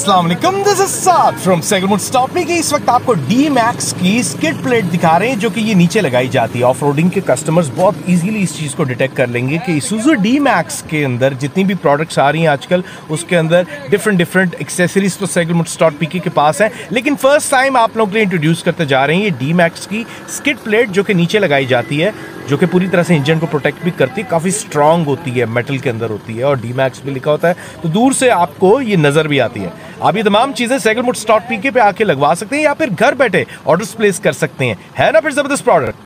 From सेगलमुड stop में इस वक्त आपको डी मैक्स की स्किड प्लेट दिखा रहे हैं, जो कि ये नीचे लगाई जाती है. ऑफ़ के कस्टमर्स बहुत इजीली इस चीज़ को डिटेक्ट कर लेंगे कि सुजू डी मैक्स के अंदर जितनी भी प्रोडक्ट्स आ रही हैं आजकल, उसके अंदर डिफरेंट डिफरेंट एक्सेसरीज तो सेगलमुड स्टॉप पीके के पास है. लेकिन फ़र्स्ट टाइम आप लोगों के लिए इंट्रोड्यूस करते जा रहे हैं ये डी मैक्स की स्किड प्लेट जो कि नीचे लगाई जाती है, जो कि पूरी तरह से इंजन को प्रोटेक्ट भी करती है, काफ़ी स्ट्रांग होती है मेटल के अंदर होती है और डी मैक्स भी लिखा होता है. तो दूर से आपको ये नज़र भी आती है. आप ये तमाम चीज़ें सेगल मुट स्टॉक पीके पे आके लगवा सकते हैं या फिर घर बैठे ऑर्डर प्लेस कर सकते हैं। है ना फिर ज़बरदस्त प्रोडक्ट